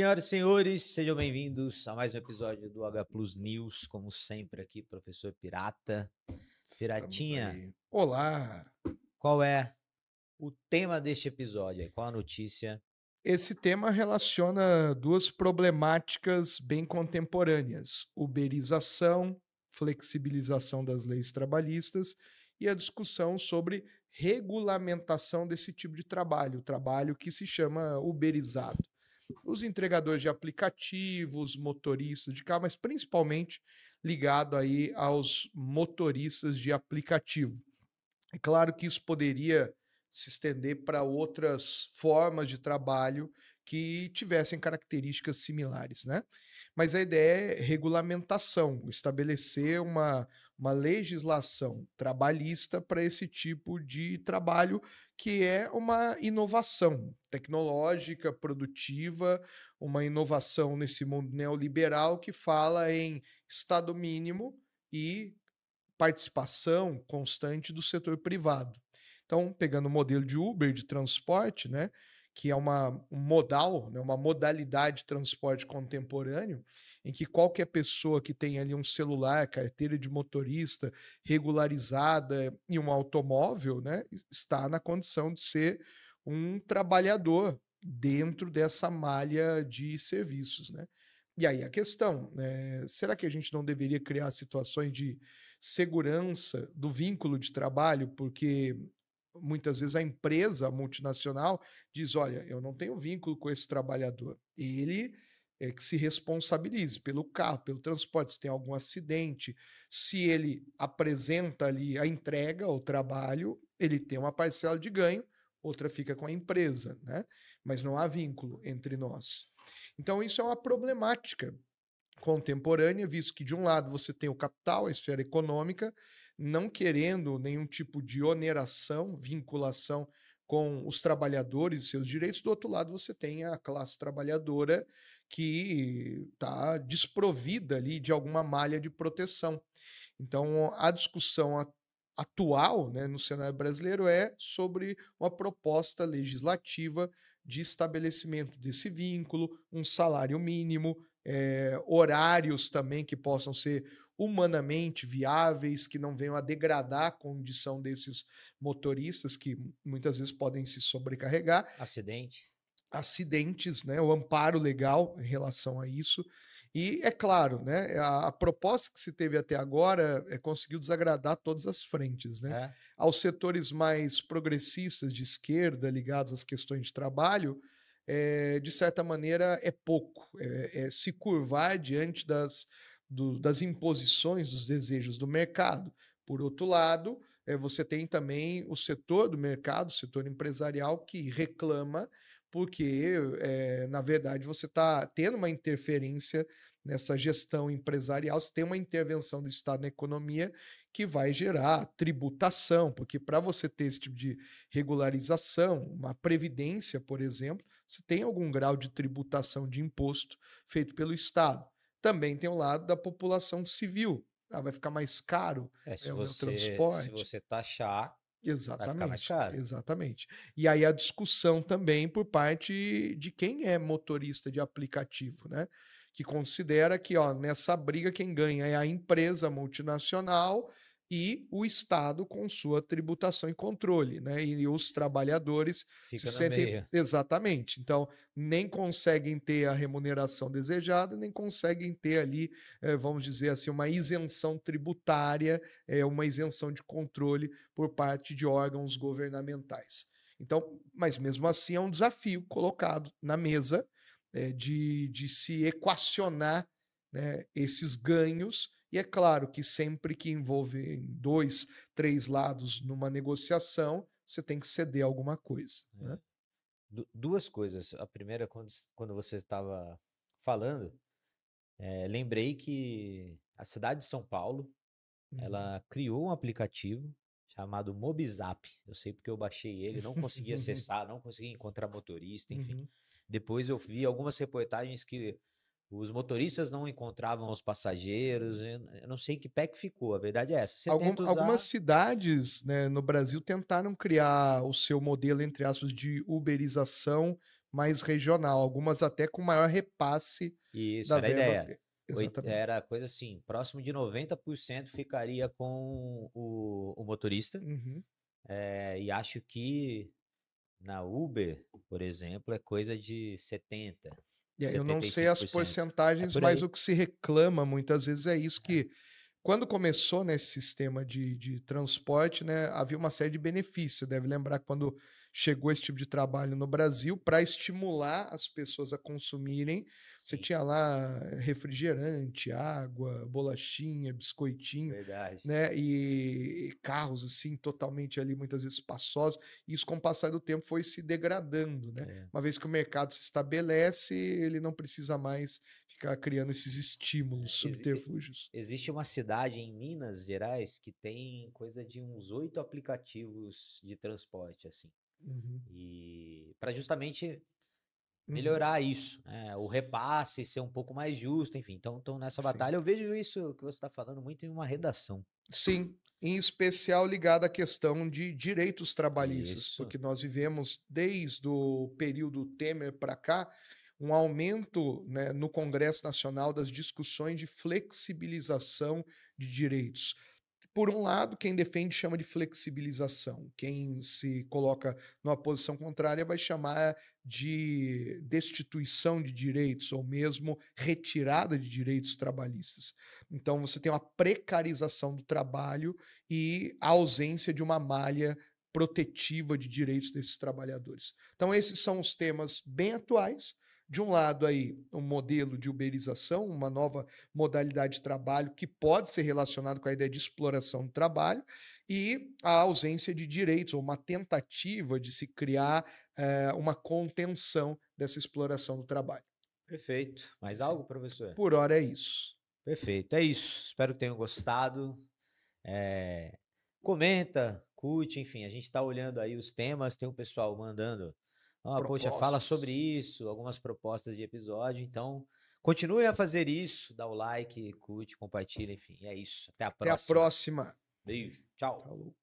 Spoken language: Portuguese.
Senhoras e senhores, sejam bem-vindos a mais um episódio do H Plus News. Como sempre, aqui, professor Pirata. Piratinha. Olá! Qual é o tema deste episódio? Qual a notícia? Esse tema relaciona duas problemáticas bem contemporâneas: uberização, flexibilização das leis trabalhistas e a discussão sobre regulamentação desse tipo de trabalho, o trabalho que se chama uberizado. Os entregadores de aplicativos, motoristas de carro, mas principalmente ligado aí aos motoristas de aplicativo. É claro que isso poderia se estender para outras formas de trabalho que tivessem características similares, né? Mas a ideia é regulamentação, estabelecer uma, uma legislação trabalhista para esse tipo de trabalho, que é uma inovação tecnológica, produtiva, uma inovação nesse mundo neoliberal que fala em Estado mínimo e participação constante do setor privado. Então, pegando o modelo de Uber de transporte, né, que é uma, um modal, né, uma modalidade de transporte contemporâneo, em que qualquer pessoa que tem ali um celular, carteira de motorista regularizada e um automóvel, né, está na condição de ser um trabalhador dentro dessa malha de serviços, né? E aí a questão, né, será que a gente não deveria criar situações de segurança do vínculo de trabalho, porque muitas vezes a empresa multinacional diz: olha, eu não tenho vínculo com esse trabalhador. Ele é que se responsabilize pelo carro, pelo transporte, se tem algum acidente, se ele apresenta ali a entrega, o trabalho, ele tem uma parcela de ganho, outra fica com a empresa, né? Mas não há vínculo entre nós. Então isso é uma problemática contemporânea, visto que de um lado você tem o capital, a esfera econômica, não querendo nenhum tipo de oneração, vinculação com os trabalhadores e seus direitos. Do outro lado, você tem a classe trabalhadora que está desprovida ali de alguma malha de proteção. Então, a discussão atual né, no cenário brasileiro é sobre uma proposta legislativa de estabelecimento desse vínculo, um salário mínimo, é, horários também que possam ser humanamente viáveis, que não venham a degradar a condição desses motoristas que muitas vezes podem se sobrecarregar. Acidente. Acidentes, né? O amparo legal em relação a isso. E é claro, né? A, a proposta que se teve até agora é conseguiu desagradar todas as frentes, né? É. Aos setores mais progressistas de esquerda, ligados às questões de trabalho, é, de certa maneira é pouco. É, é se curvar diante das do, das imposições dos desejos do mercado. Por outro lado, é, você tem também o setor do mercado, o setor empresarial, que reclama porque, é, na verdade, você está tendo uma interferência nessa gestão empresarial, você tem uma intervenção do Estado na economia que vai gerar tributação, porque para você ter esse tipo de regularização, uma previdência, por exemplo, você tem algum grau de tributação de imposto feito pelo Estado. Também tem o lado da população civil. Ah, vai ficar mais caro é, se é, você, transporte. Se você taxar, Exatamente. Vai ficar mais caro. Exatamente. E aí a discussão também por parte de quem é motorista de aplicativo, né? Que considera que ó, nessa briga quem ganha é a empresa multinacional e o Estado com sua tributação e controle, né? E, os trabalhadores Fica se sentem meia. exatamente. Então, nem conseguem ter a remuneração desejada, nem conseguem ter ali, eh, vamos dizer assim, uma isenção tributária, eh, uma isenção de controle por parte de órgãos governamentais. Então, mas mesmo assim é um desafio colocado na mesa eh, de, de se equacionar né, esses ganhos e é claro que sempre que envolve dois, três lados numa negociação, você tem que ceder alguma coisa. É. Né? Duas coisas. A primeira, quando, quando você estava falando, é, lembrei que a cidade de São Paulo uhum. ela criou um aplicativo chamado Mobizap. Eu sei porque eu baixei ele, não consegui acessar, não consegui encontrar motorista, enfim. Uhum. Depois eu vi algumas reportagens que os motoristas não encontravam os passageiros. Eu não sei que pé que ficou, a verdade é essa. Algum, usar... Algumas cidades né, no Brasil tentaram criar o seu modelo, entre aspas, de uberização mais regional, algumas até com maior repasse Isso, da era verba. ideia. Exatamente. Era coisa assim, próximo de 90% ficaria com o, o motorista. Uhum. É, e acho que na Uber, por exemplo, é coisa de 70. E aí eu não sei as 75%. porcentagens, por mas o que se reclama muitas vezes é isso que quando começou nesse sistema de, de transporte, né, havia uma série de benefícios. Você deve lembrar quando chegou esse tipo de trabalho no Brasil para estimular as pessoas a consumirem. Você tinha lá refrigerante, água, bolachinha, biscoitinho, verdade. né? E, e carros assim totalmente ali muitas vezes espaçosos. E isso com o passar do tempo foi se degradando, né? É. Uma vez que o mercado se estabelece, ele não precisa mais ficar criando esses estímulos, exi- subterfúgios. Existe uma cidade em Minas Gerais que tem coisa de uns oito aplicativos de transporte, assim. Uhum, E para justamente. Melhorar isso, né? O repasse ser um pouco mais justo, enfim. Então, então nessa Sim. batalha eu vejo isso que você está falando muito em uma redação. Sim, em especial ligado à questão de direitos trabalhistas, Isso. porque nós vivemos desde o período Temer para cá um aumento né, no Congresso Nacional das discussões de flexibilização de direitos. Por um lado, quem defende chama de flexibilização, quem se coloca numa posição contrária vai chamar de destituição de direitos ou mesmo retirada de direitos trabalhistas. Então você tem uma precarização do trabalho e a ausência de uma malha protetiva de direitos desses trabalhadores. Então esses são os temas bem atuais. De um lado aí, um modelo de uberização, uma nova modalidade de trabalho que pode ser relacionado com a ideia de exploração do trabalho e a ausência de direitos ou uma tentativa de se criar eh, uma contenção dessa exploração do trabalho. Perfeito. Mais algo, professor? Por hora é isso. Perfeito, é isso. Espero que tenham gostado. É, comenta, curte, enfim, a gente está olhando aí os temas, tem o pessoal mandando. Ah, poxa, fala sobre isso, algumas propostas de episódio. Então, continue a fazer isso, dá o like, curte, compartilha, enfim. É isso. Até a Até a próxima. próxima. Beijo. Tchau. Falou.